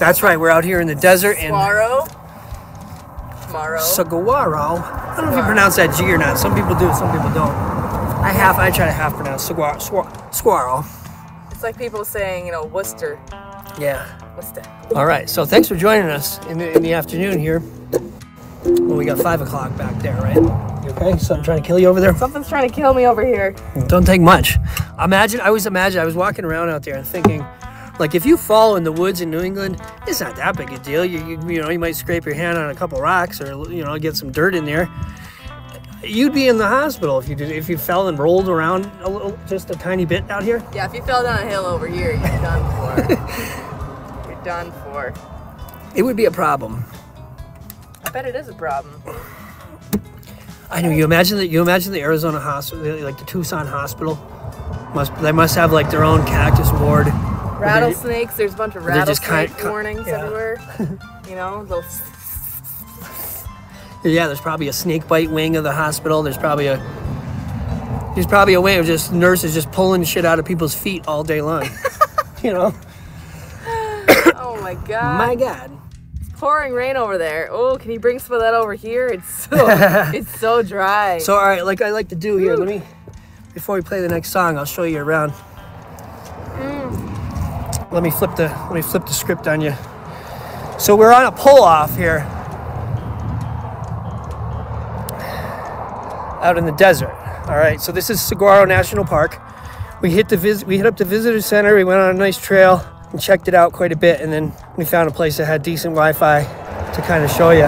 That's right. We're out here in the desert in Tomorrow. Tomorrow. Saguaro. I don't know if you pronounce that G or not. Some people do, some people don't. I half, I try to half pronounce Saguaro. Squirrel. It's like people saying, you know, Worcester. Yeah. Worcester. All right. So thanks for joining us in the, in the afternoon here. Well, we got five o'clock back there, right? You okay? Something trying to kill you over there? Something's trying to kill me over here. Don't take much. Imagine, I always imagine, I was walking around out there and thinking, like if you fall in the woods in New England, it's not that big a deal. You, you, you know, you might scrape your hand on a couple rocks or, you know, get some dirt in there. You'd be in the hospital if you did, if you fell and rolled around a little, just a tiny bit out here. Yeah, if you fell down a hill over here, you're done for. you're done for. It would be a problem. I bet it is a problem. I know. You imagine that. You imagine the Arizona hospital, like the Tucson hospital. Must they must have like their own cactus ward. Rattlesnakes. There's a bunch of rattlesnake kind- kind- warnings yeah. everywhere. you know, those. Yeah, there's probably a snake bite wing of the hospital. There's probably a there's probably a way of just nurses just pulling shit out of people's feet all day long. you know, Oh my god. my God. It's pouring rain over there. Oh, can you bring some of that over here? It's so it's so dry. So all right, like I like to do here. Let me before we play the next song, I'll show you around. Let me flip the let me flip the script on you. So we're on a pull off here. Out in the desert. All right. So this is Saguaro National Park. We hit the vis- we hit up the visitor center. We went on a nice trail and checked it out quite a bit, and then we found a place that had decent Wi-Fi to kind of show you.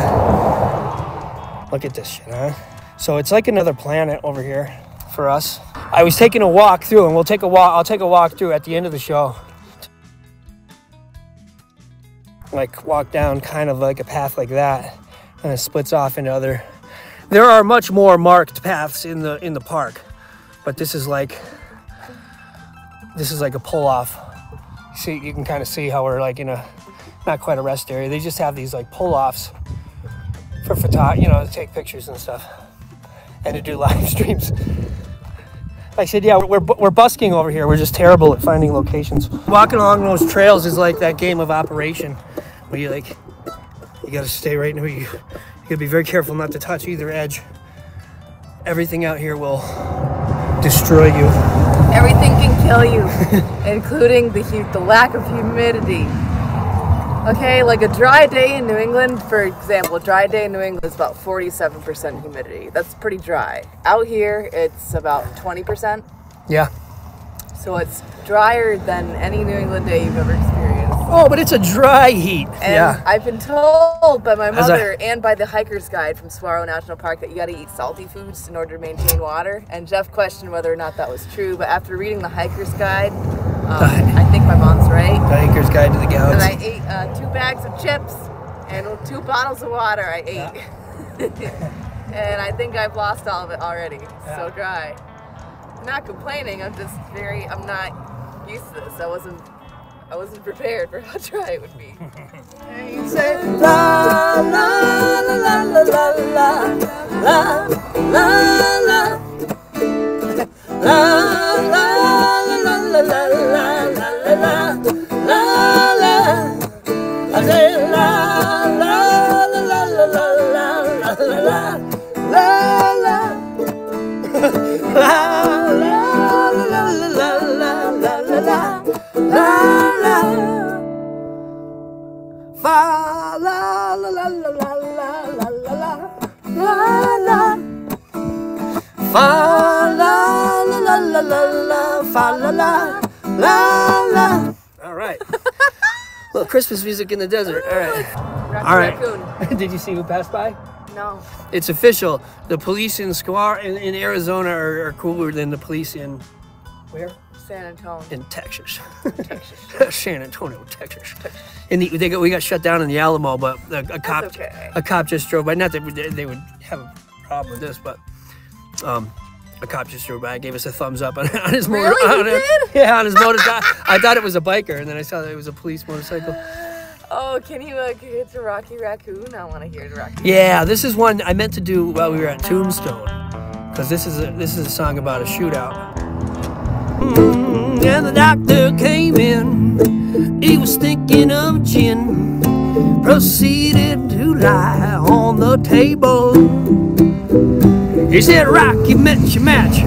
Look at this shit, huh? So it's like another planet over here for us. I was taking a walk through, and we'll take a walk. I'll take a walk through at the end of the show. Like walk down kind of like a path like that, and it splits off into other. There are much more marked paths in the in the park, but this is like this is like a pull off. See, you can kind of see how we're like in a not quite a rest area. They just have these like pull offs for photo, you know, to take pictures and stuff, and to do live streams. I said, yeah, we're, we're busking over here. We're just terrible at finding locations. Walking along those trails is like that game of Operation, you like, you got to stay right now. You, you got to be very careful not to touch either edge. Everything out here will destroy you. Everything can kill you, including the hu- the lack of humidity. Okay, like a dry day in New England, for example, a dry day in New England is about 47% humidity. That's pretty dry. Out here, it's about 20%. Yeah. So it's drier than any New England day you've ever experienced. Oh, but it's a dry heat. And yeah. I've been told by my a- mother and by the hiker's guide from Saguaro National Park that you got to eat salty foods in order to maintain water. And Jeff questioned whether or not that was true, but after reading the hiker's guide, um, I think my mom's right. The Hiker's Guide to the galaxy. And I ate uh, two bags of chips and two bottles of water. I ate, and I think I've lost all of it already. Yeah. So dry. I'm not complaining. I'm just very. I'm not used to this. I wasn't. I wasn't prepared for how dry it would be. La la la la la la la la la la la la la la la la Christmas music in the desert. All right. All right. Did you see who passed by? No. It's official. The police in Squar in, in Arizona are, are cooler than the police in where? San Antonio. in Texas. Texas. San Antonio, Texas. And the, they got, we got shut down in the Alamo, but a, a cop okay. a cop just drove by. Not that they, they would have a problem with this, but um, a cop just drove by, gave us a thumbs up on, on his motor. Really? He on it. did? Yeah, on his motorcycle. I thought it was a biker, and then I saw that it was a police motorcycle. Oh, can you uh, get to Rocky Raccoon? I want to hear the Rocky. Yeah, this is one I meant to do while we were at Tombstone, because this is a, this is a song about a shootout. Mm, and the doctor came in He was thinking of gin, proceeded to lie on the table. He said, Rock, you met your match.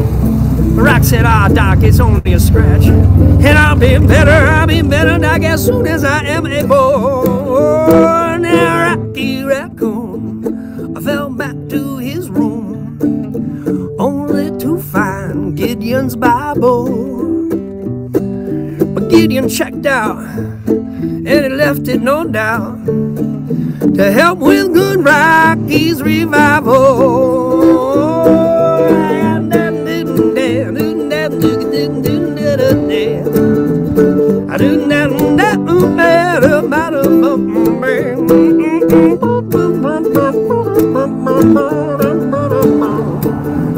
Rock said, Ah, Doc, it's only a scratch. And I'll be better, I'll be better, Doc, as soon as I am able. Now, Rocky Raccoon, I fell back to his room, only to find Gideon's Bible. But Gideon checked out, and he left it no doubt to help with good Rocky's revival.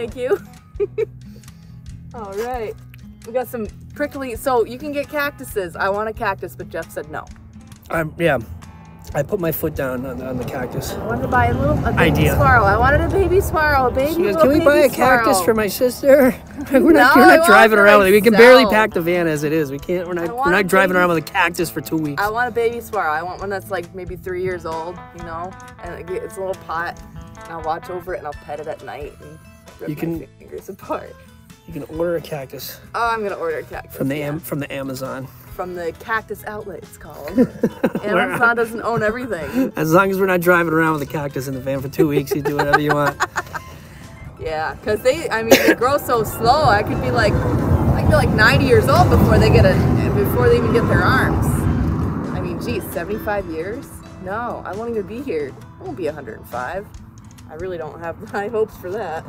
Thank you. All right. We got some prickly. So you can get cactuses. I want a cactus, but Jeff said no. I'm, yeah, I put my foot down on, on the cactus. I wanted to buy a little a baby Idea. squirrel. I wanted a baby squirrel. A baby She goes, can we buy a cactus squirrel." for my sister? we're not, No, we're not driving around with it. We can barely pack the van as it is. We can't. We're not. We're not driving around with a cactus for two weeks. I want a baby squirrel. I want one that's like maybe three years old, you know, and it's a little pot. And I'll watch over it and I'll pet it at night and rip You my can- fingers apart. You can order a cactus Oh, I'm gonna order a cactus from the yeah. am, from the Amazon. from the cactus outlet. It's called. Amazon doesn't own everything. As long as we're not driving around with a cactus in the van for two weeks, you do whatever you want. Yeah, because they, I mean, they grow so slow. I could be like, I could be like 90 years old before they get a, before they even get their arms. I mean, geez, 75 years? No, I won't even be here. I won't be 105. I really don't have high hopes for that.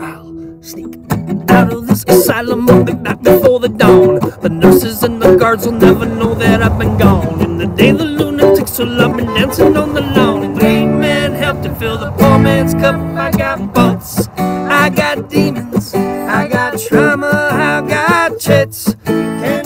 I'll sneak out of this asylum a bit back before the dawn. The nurses and the guards will never know that I've been gone. In the day the lunatics will love me dancing on the lawn. And great man helped to fill the poor man's cup. I got butts, I got demons, got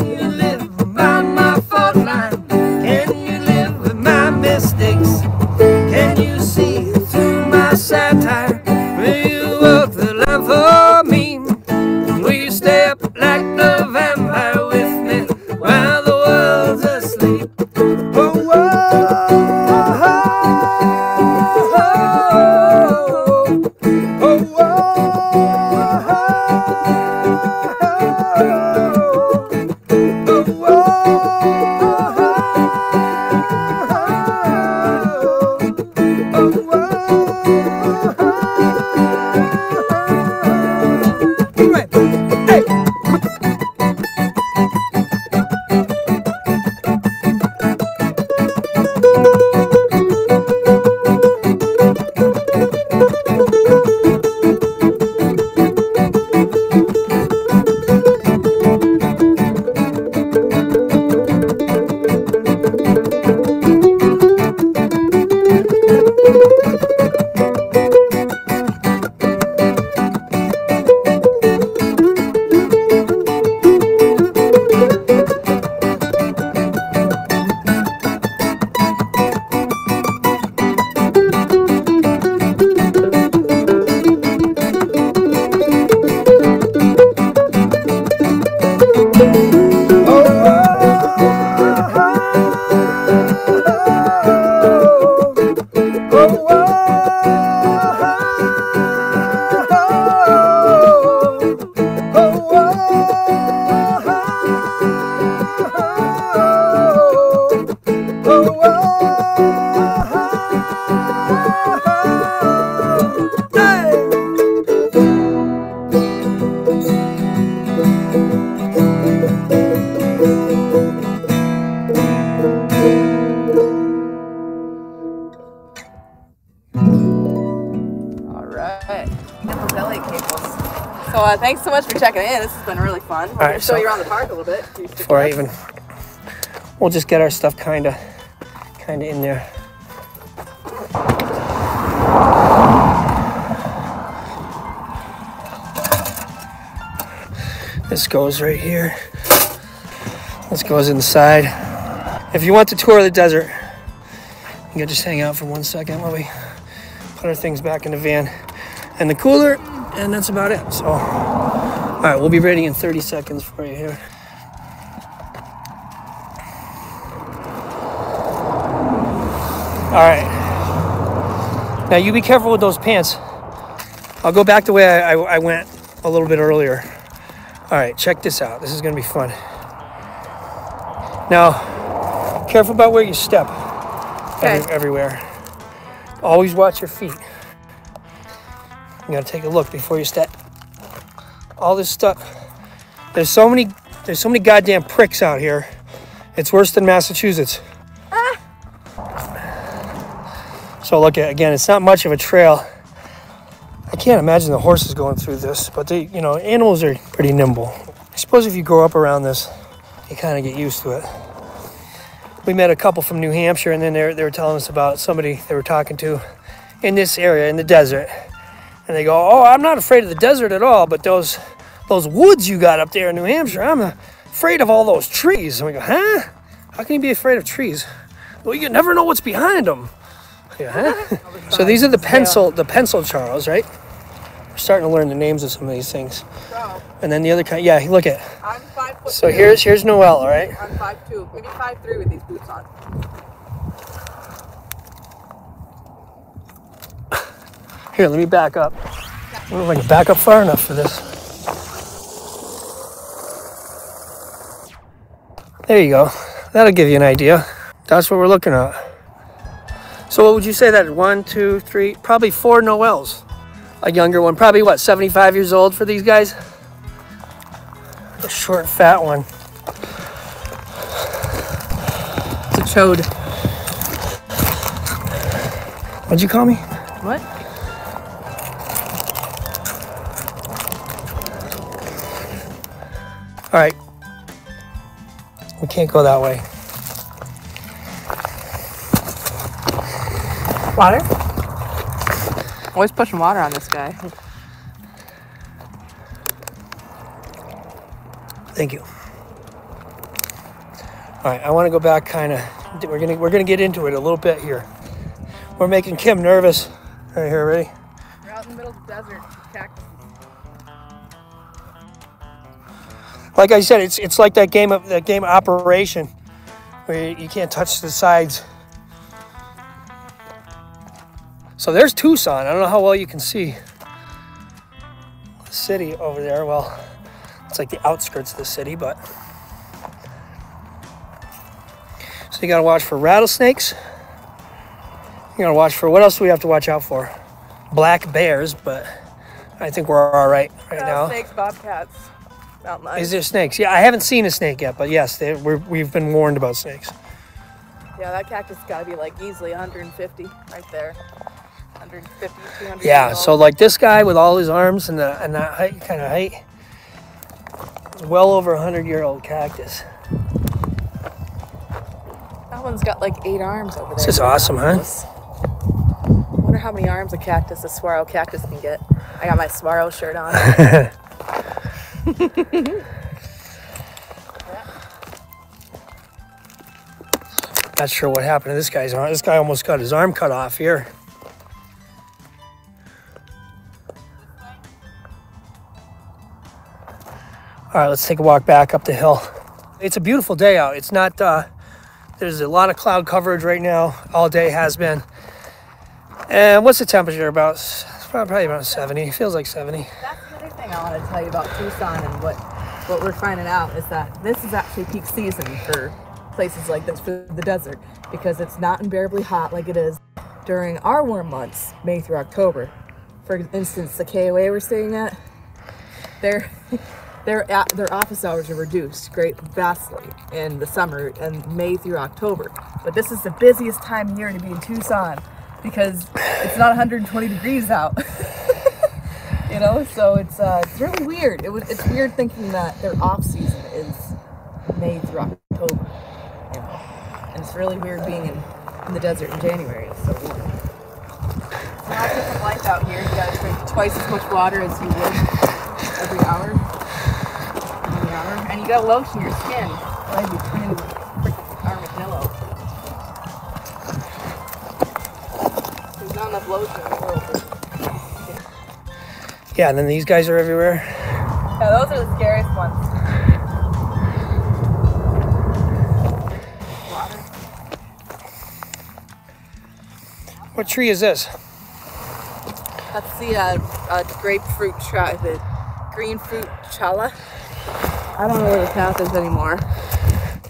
fun. We're right, gonna show so you around the park a little bit. Before I even, we'll just get our stuff kind of, kind of in there. This goes right here. This goes inside. If you want to tour the desert, you can just hang out for one second while we put our things back in the van and the cooler, and that's about it. So, all right, we'll be ready in 30 seconds for you here. All right. Now you be careful with those pants. I'll go back the way I, I, I went a little bit earlier. All right, check this out. This is gonna be fun. Now, careful about where you step every- Okay. everywhere. Always watch your feet. You gotta take a look before you step. All this stuff. There's so many. There's so many goddamn pricks out here. It's worse than Massachusetts. So look at again. It's not much of a trail. I can't imagine the horses going through this, but they, you know, animals are pretty nimble. I suppose if you grow up around this, you kind of get used to it. We met a couple from New Hampshire, and then they they were telling us about somebody they were talking to in this area in the desert, and they go, "Oh, I'm not afraid of the desert at all, but those those woods you got up there in New Hampshire, I'm afraid of all those trees." And we go, "Huh? How can you be afraid of trees? Well, you never know what's behind them." Yeah. huh? so these are the pencil, the pencil chollas, right? We're starting to learn the names of some of these things. And then the other kind, yeah. Look at. I'm five foot So here's here's Noelle, all right. I'm five two, maybe five three with these boots on. Here, let me back up. I don't know if I can back up far enough for this. There you go. That'll give you an idea. That's what we're looking at. So what would you say that one, two, three, probably four Noelles? A younger one, probably what, 75 years old for these guys? The short, fat one. It's a chode. What'd you call me? What? All right. We can't go that way. Water? Always pushing water on this guy. Thank you. All right, I want to go back kind of. We're gonna we're gonna get into it a little bit here. We're making Kim nervous. Right here, ready? We're out in the middle of the desert. Like I said, it's it's like that game of that game Operation, where you, you can't touch the sides. So there's Tucson. I don't know how well you can see the city over there. Well, it's like the outskirts of the city, but so you gotta watch for rattlesnakes. You gotta watch for what else do we have to watch out for? Black bears, but I think we're all right right now. Snakes, bobcats, mountain. Is there snakes? Yeah, I haven't seen a snake yet, but yes, they, we're, we've been warned about snakes. Yeah, that cactus got to be like easily 150 right there. 150, 200. Yeah, so like this guy with all his arms and, the, and that height, kind of height, is well over a hundred year old cactus. that one's got like eight arms over there. This is awesome, huh? I wonder how many arms a cactus, a saguaro cactus can get. I got my saguaro shirt on. Not sure what happened to this guy's arm. This guy almost got his arm cut off here. All right, let's take a walk back up the hill. It's a beautiful day out. It's not, uh, there's a lot of cloud coverage right now. All day has been. And what's the temperature? About, probably about 70. It feels like 70. Thing I want to tell you about Tucson and what what we're finding out is that this is actually peak season for places like this for the desert because it's not unbearably hot like it is during our warm months, May through October. For instance, the KOA we're staying at, their their their office hours are reduced great vastly in the summer and May through October. But this is the busiest time of year to be in Tucson because it's not 120 degrees out. you know, so it's uh, it's really weird. It was it's weird thinking that their off season is May through October. You know? And it's really weird being in, in the desert in January. It's so warm. It's different life out here. You gotta drink twice as much water as you would every hour. Every hour. And you gotta lotion your skin. Why be turning freaking armadillo? There's not enough lotion in the world. Yeah, and then these guys are everywhere. Yeah, those are the scariest ones. What tree is this? That's the uh, uh, grapefruit tri the green fruit cholla. I don't know where the path is anymore.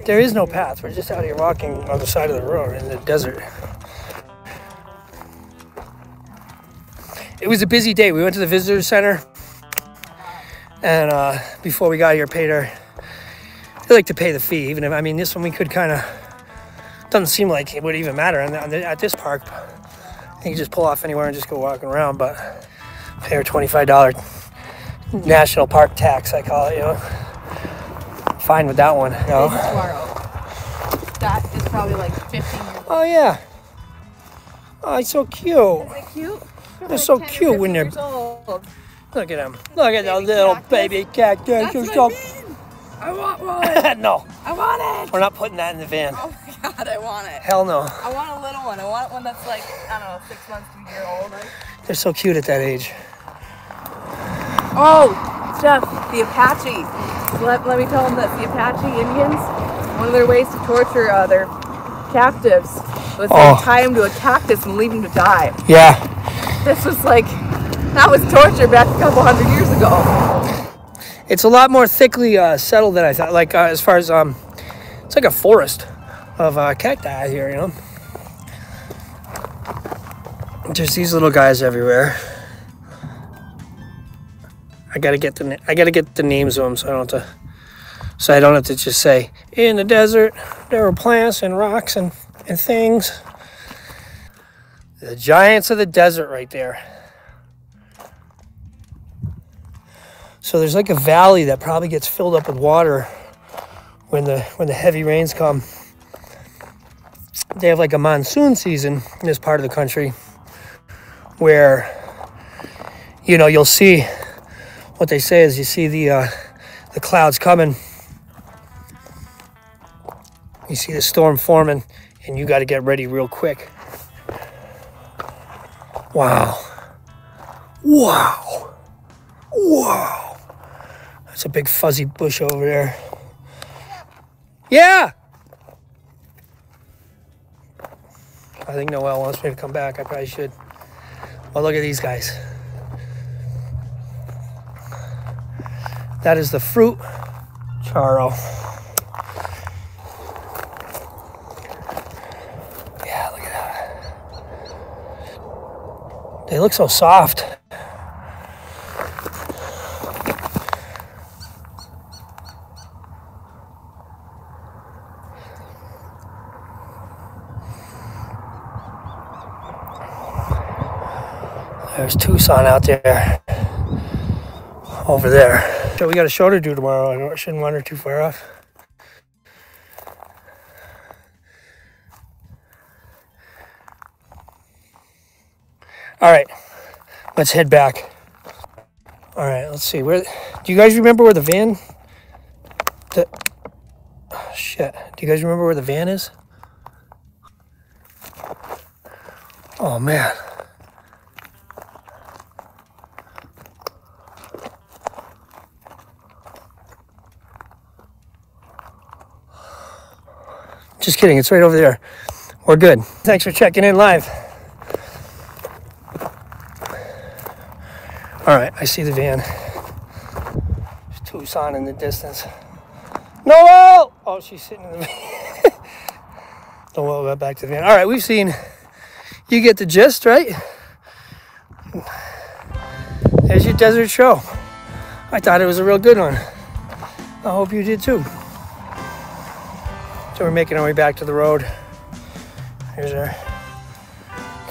There is no path. We're just out here walking on the side of the road in the desert. It was a busy day. We went to the visitor center, and uh, before we got here, paid our. They like to pay the fee, even if I mean this one we could kind of. Doesn't seem like it would even matter on the, on the, at this park. You can just pull off anywhere and just go walking around, but pay our twenty-five dollar national park tax, I call it. You know, fine with that one. You know? That is probably like 15 years old. Oh yeah. Oh, it's so cute. Isn't it cute? They're so cute when they're- old. Look at them. Look at the little cactus. baby cactus. That's what so. I mean. I want one. no, I want it. we're not putting that in the van. Oh my god, I want it. Hell no. I want a little one. I want one that's like, I don't know, six months to a year old. They're so cute at that age. Oh, Jeff, the Apache. Let, let me tell them that the Apache Indians, one of their ways to torture uh, their captives was to Oh. tie them to a cactus and leave them to die. Yeah. This was like, that was torture back a couple hundred years ago. It's a lot more thickly uh, settled than I thought. Like uh, as far as um, it's like a forest of uh, cacti here. You know. Just these little guys everywhere. I gotta get the I gotta get the names of them so I don't have to so I don't have to just say in the desert there were plants and rocks and and things. The giants of the desert right there. So there's like a valley that probably gets filled up with water when the when the heavy rains come. They have like a monsoon season in this part of the country where you know you'll see what they say is you see the uh, the clouds coming. You see the storm forming and you got to get ready real quick. Wow. Wow. Wow. That's a big fuzzy bush over there. Yeah. I think Noelle wants me to come back. I probably should. Well, look at these guys. That is the fruit charo. Yeah, look at that. They look so soft. There's Tucson out there. Over there. So we got a show to do tomorrow. I shouldn't wander too far off. All right, let's head back. All right, let's see. Where do you guys remember where the van? The oh, shit. Do you guys remember where the van is? Oh man. Just kidding. It's right over there. We're good. Thanks for checking in live. All right, I see the van. There's Tucson in the distance. Noelle! Oh, she's sitting in the van. Worry about back to the van. All right, we've seen. You get the gist, right? There's your desert show. I thought it was a real good one. I hope you did too. So we're making our way back to the road. Here's our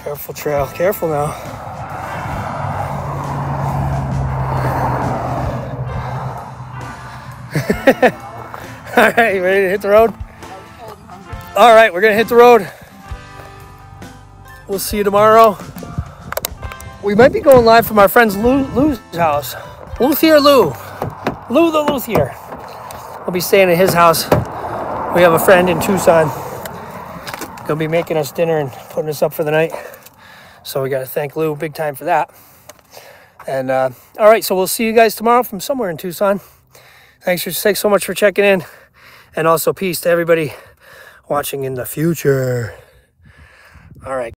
careful trail. Careful now. All right, you ready to hit the road? All right, we're gonna hit the road. We'll see you tomorrow. We might be going live from our friend's Lou, Lou's house. Luthier Lou. Lou the Luthier. We'll be staying at his house. We have a friend in Tucson. Gonna be making us dinner and putting us up for the night. So we gotta thank Lou big time for that. And uh, all right, so we'll see you guys tomorrow from somewhere in Tucson. Thanks thanks so much for checking in, and also peace to everybody watching in the future. All right.